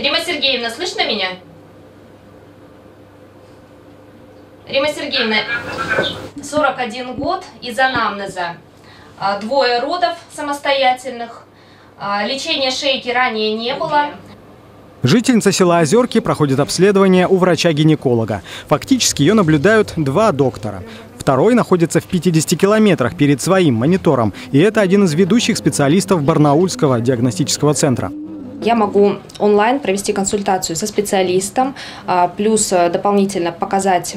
Рима Сергеевна, слышно меня? Рима Сергеевна, 41 год из анамнеза. А, Двое родов самостоятельных. А, Лечения шейки ранее не было. Жительница села Озерки проходит обследование у врача-гинеколога. Фактически ее наблюдают два доктора. Второй находится в 50 километрах перед своим монитором. И это один из ведущих специалистов Барнаульского диагностического центра. Я могу онлайн провести консультацию со специалистом, а, плюс э, дополнительно показать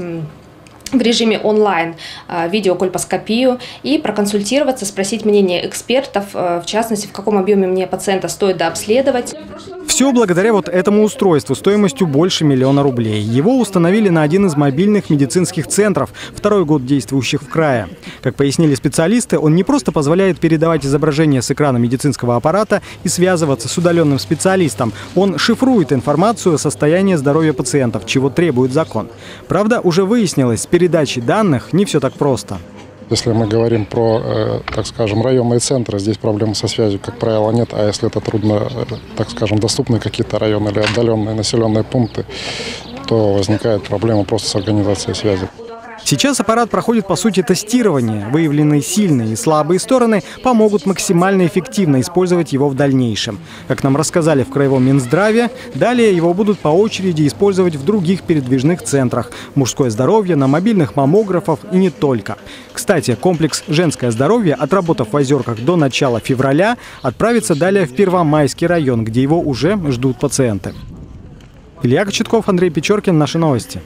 в режиме онлайн а, видеокольпоскопию и проконсультироваться, спросить мнение экспертов, э, в частности, в каком объеме мне пациента стоит дообследовать. Все благодаря вот этому устройству стоимостью больше миллиона рублей. Его установили на один из мобильных медицинских центров, второй год действующих в крае. Как пояснили специалисты, он не просто позволяет передавать изображение с экрана медицинского аппарата и связываться с удаленным специалистом. Он шифрует информацию о состоянии здоровья пациентов, чего требует закон. Правда, уже выяснилось, с передачей данных не все так просто. Если мы говорим про, э, так скажем, районные центры, здесь проблемы со связью, как правило, нет. А если это трудно, э, так скажем, доступные какие-то районы или отдаленные населенные пункты, то возникает проблема просто с организацией связи. Сейчас аппарат проходит, по сути, тестирование. Выявленные сильные и слабые стороны помогут максимально эффективно использовать его в дальнейшем. Как нам рассказали в Краевом Минздраве, далее его будут по очереди использовать в других передвижных центрах. Мужское здоровье, на мобильных маммографов и не только. Кстати, комплекс «Женское здоровье», отработав в Озерках до начала февраля, отправится далее в Первомайский район, где его уже ждут пациенты. Илья Кочетков, Андрей Печоркин. Наши новости.